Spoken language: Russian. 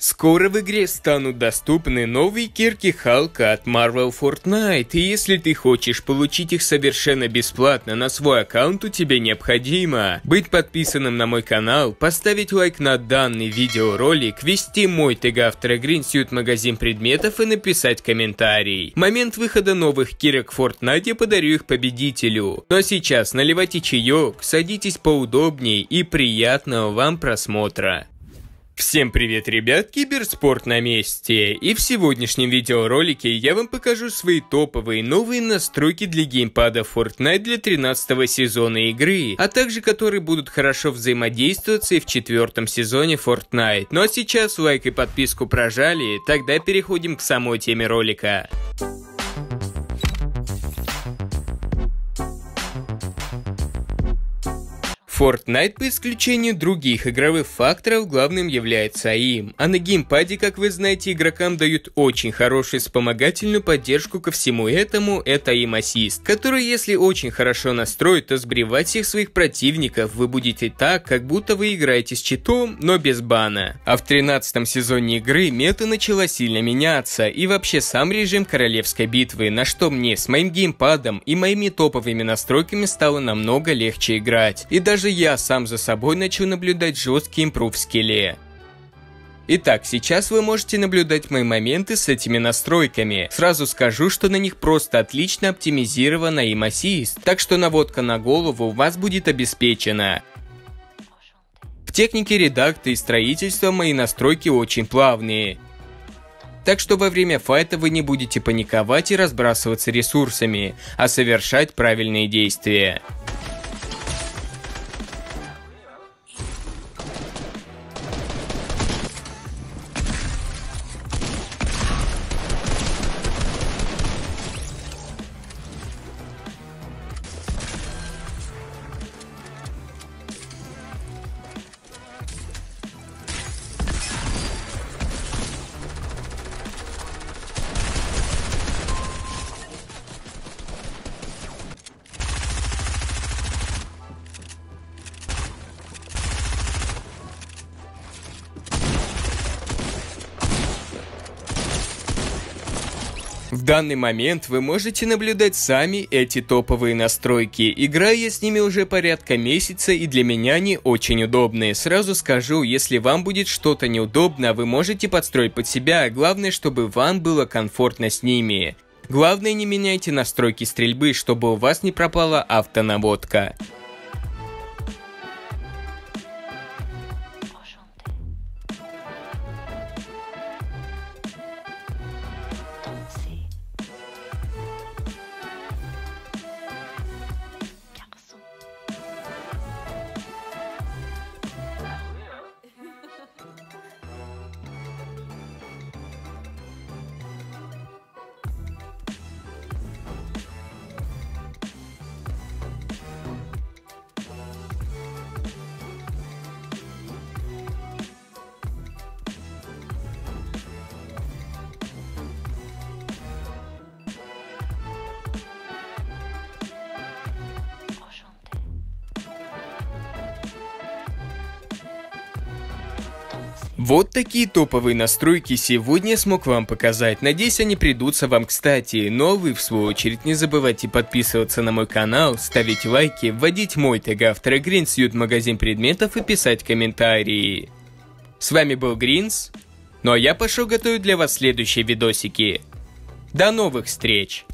Скоро в игре станут доступны новые кирки Халка от Marvel Fortnite, и если ты хочешь получить их совершенно бесплатно на свой аккаунт, то тебе необходимо быть подписанным на мой канал, поставить лайк на данный видеоролик, ввести мой тег автора Greensuit магазин предметов и написать комментарий. Момент выхода новых кирок Fortnite я подарю их победителю. Ну а сейчас наливайте чаек, садитесь поудобнее и приятного вам просмотра. Всем привет, ребят, Киберспорт на месте. И в сегодняшнем видеоролике я вам покажу свои топовые новые настройки для геймпада Fortnite для 13 сезона игры, а также которые будут хорошо взаимодействоваться и в четвертом сезоне Fortnite. Ну а сейчас лайк и подписку прожали, тогда переходим к самой теме ролика. Fortnite по исключению других игровых факторов главным является им, а на геймпаде, как вы знаете, игрокам дают очень хорошую вспомогательную поддержку ко всему этому, это им ассист, который если очень хорошо настроить, то сбривать всех своих противников вы будете так, как будто вы играете с читом, но без бана. А в 13 сезоне игры мета начала сильно меняться, и вообще сам режим королевской битвы, на что мне с моим геймпадом и моими топовыми настройками стало намного легче играть. И даже даже я сам за собой начал наблюдать жесткий импрув в скилле. Итак, сейчас вы можете наблюдать мои моменты с этими настройками. Сразу скажу, что на них просто отлично оптимизирована им ассист, так что наводка на голову у вас будет обеспечена. В технике редакта и строительства мои настройки очень плавные. Так что во время файта вы не будете паниковать и разбрасываться ресурсами, а совершать правильные действия. В данный момент вы можете наблюдать сами эти топовые настройки. Играю я с ними уже порядка месяца и для меня они очень удобные. Сразу скажу, если вам будет что-то неудобно, вы можете подстроить под себя, главное, чтобы вам было комфортно с ними. Главное не меняйте настройки стрельбы, чтобы у вас не пропала автонаводка. Вот такие топовые настройки сегодня смог вам показать. Надеюсь, они придутся вам кстати. Но вы, в свою очередь, не забывайте подписываться на мой канал, ставить лайки, вводить мой тег автора Гринсьют магазин предметов и писать комментарии. С вами был Гринс, ну а я пошел готовить для вас следующие видосики. До новых встреч!